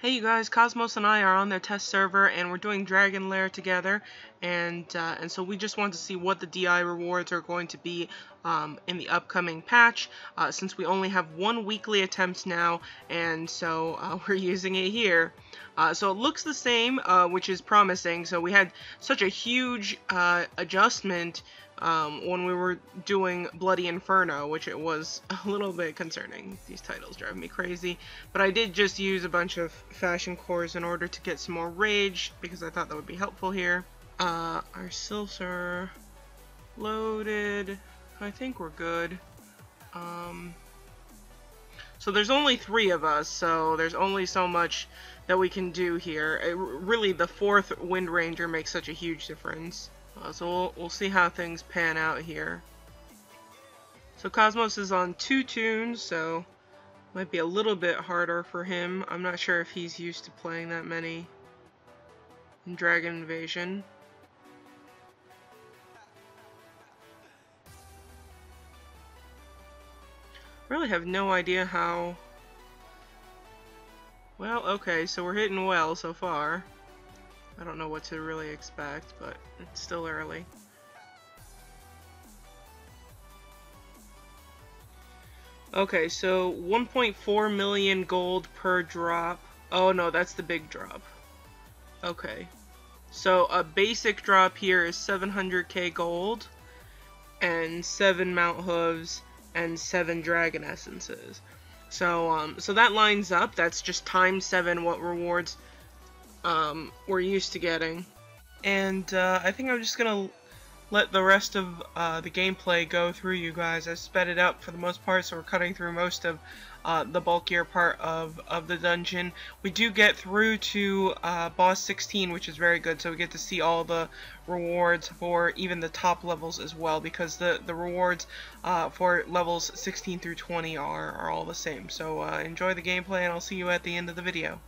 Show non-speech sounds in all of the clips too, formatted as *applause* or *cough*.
Hey you guys, Cosmos and I are on their test server and we're doing Dragon Lair together and uh, and so we just want to see what the DI rewards are going to be um, in the upcoming patch uh, since we only have one weekly attempt now and so uh, *laughs* we're using it here. Uh, so it looks the same, uh, which is promising. So we had such a huge uh, adjustment um, when we were doing Bloody Inferno, which it was *laughs* a little bit concerning. These titles drive me crazy. But I did just use a bunch of fashion cores in order to get some more rage, because I thought that would be helpful here. Uh, our sylphs are loaded. I think we're good. Um, so there's only three of us, so there's only so much that we can do here. It, really, the fourth Wind Ranger makes such a huge difference. Uh, so we'll, we'll see how things pan out here. So Cosmos is on two toons, so might be a little bit harder for him. I'm not sure if he's used to playing that many in Dragon Invasion. really have no idea how... Well, okay, so we're hitting well so far. I don't know what to really expect, but it's still early. Okay, so 1.4 million gold per drop. Oh no, that's the big drop. Okay. So a basic drop here is 700k gold and 7 mount hooves and 7 dragon essences. So um, so that lines up. That's just times 7 what rewards um, we're used to getting. And uh, I think I'm just going to let the rest of uh, the gameplay go through you guys. I sped it up for the most part, so we're cutting through most of uh, the bulkier part of, of the dungeon. We do get through to uh, boss 16, which is very good, so we get to see all the rewards for even the top levels as well, because the, the rewards uh, for levels 16 through 20 are, are all the same. So uh, enjoy the gameplay, and I'll see you at the end of the video.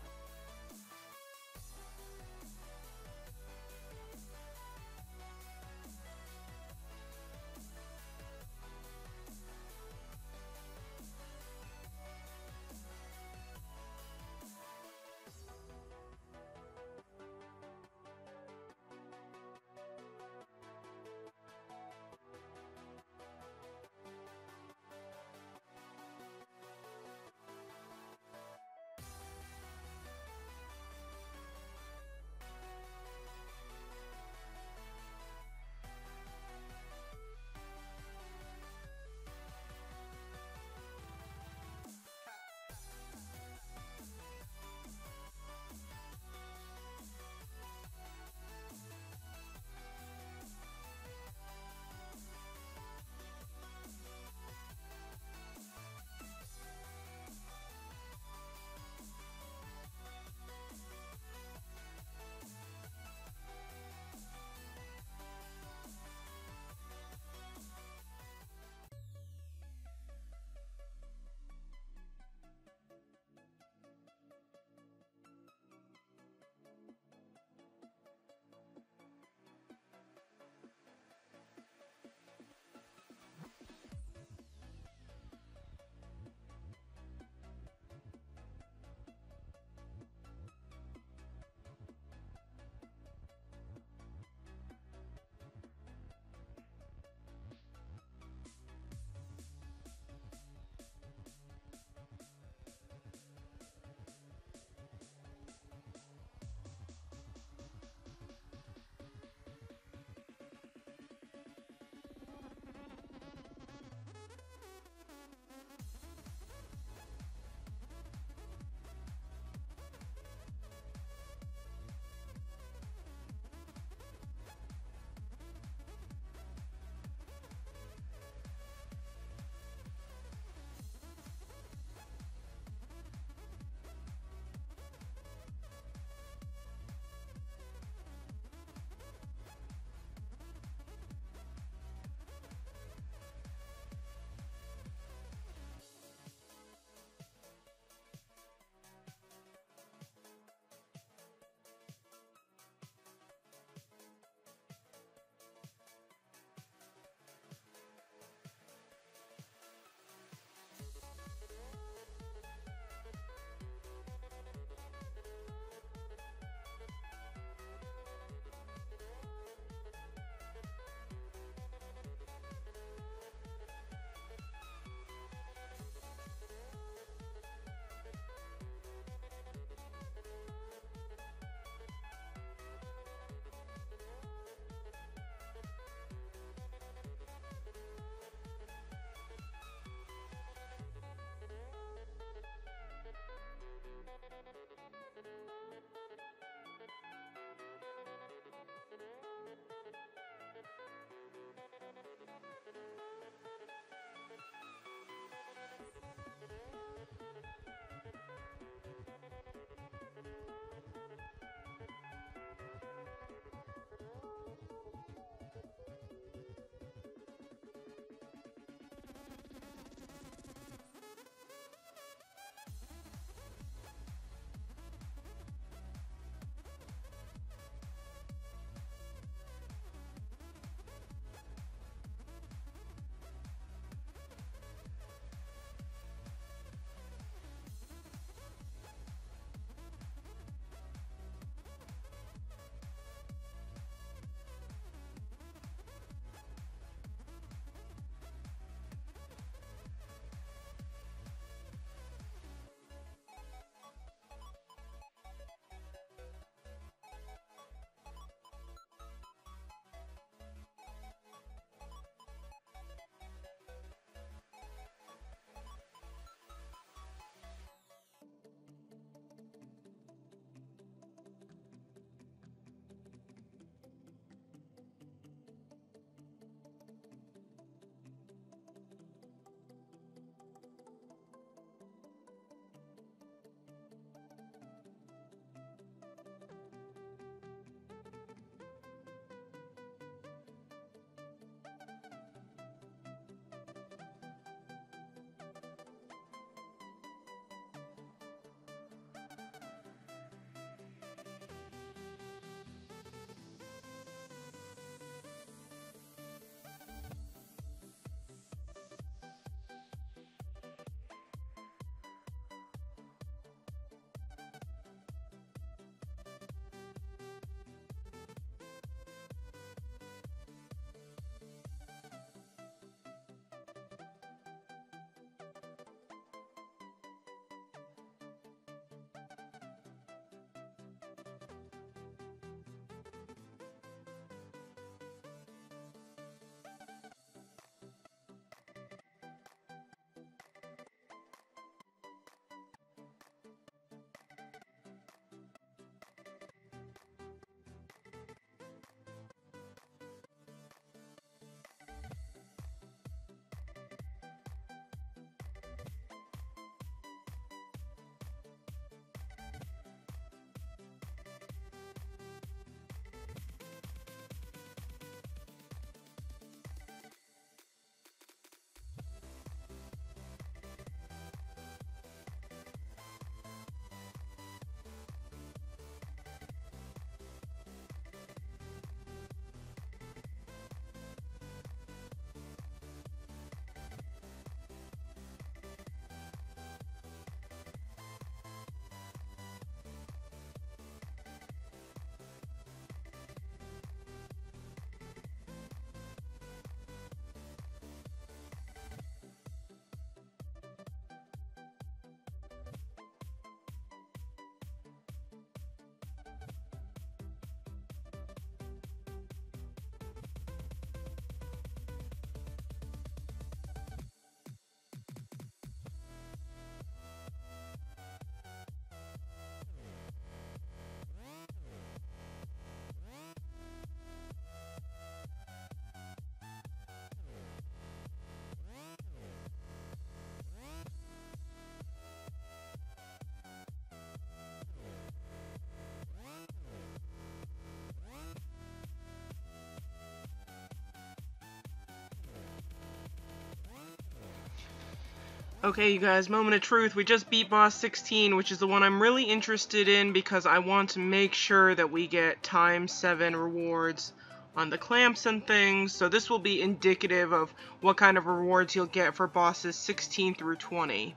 Okay, you guys, moment of truth. We just beat boss 16, which is the one I'm really interested in because I want to make sure that we get times 7 rewards on the clamps and things. So this will be indicative of what kind of rewards you'll get for bosses 16 through 20.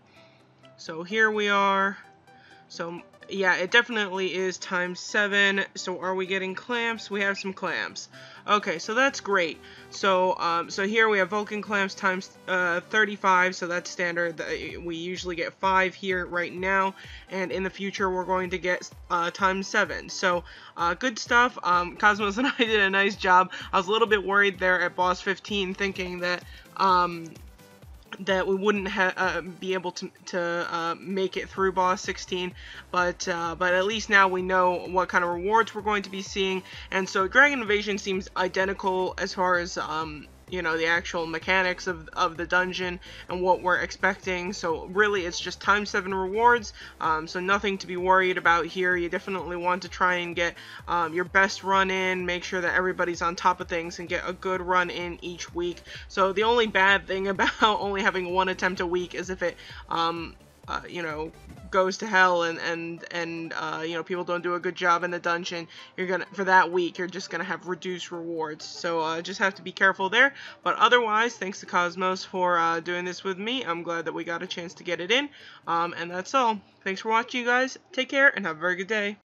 So here we are. So yeah, it definitely is times 7. So are we getting clamps? We have some clamps. Okay, so that's great. So um, so here we have Vulcan clamps times uh, 35, so that's standard. We usually get 5 here right now, and in the future we're going to get uh, times 7. So uh, good stuff. Um, Cosmos *laughs* and I did a nice job. I was a little bit worried there at boss 15 thinking that um, that we wouldn't uh, be able to, to uh, make it through boss 16 but uh, but at least now we know what kind of rewards we're going to be seeing and so Dragon Invasion seems identical as far as um, you know, the actual mechanics of, of the dungeon and what we're expecting. So really it's just times 7 rewards, um, so nothing to be worried about here. You definitely want to try and get um, your best run in, make sure that everybody's on top of things and get a good run in each week. So the only bad thing *laughs* about only having one attempt a week is if it um, uh, you know, goes to hell and and and uh, you know people don't do a good job in the dungeon, you're gonna for that week you're just gonna have reduced rewards. So uh, just have to be careful there. But otherwise, thanks to Cosmos for uh, doing this with me. I'm glad that we got a chance to get it in. Um, and that's all. Thanks for watching, you guys. Take care and have a very good day.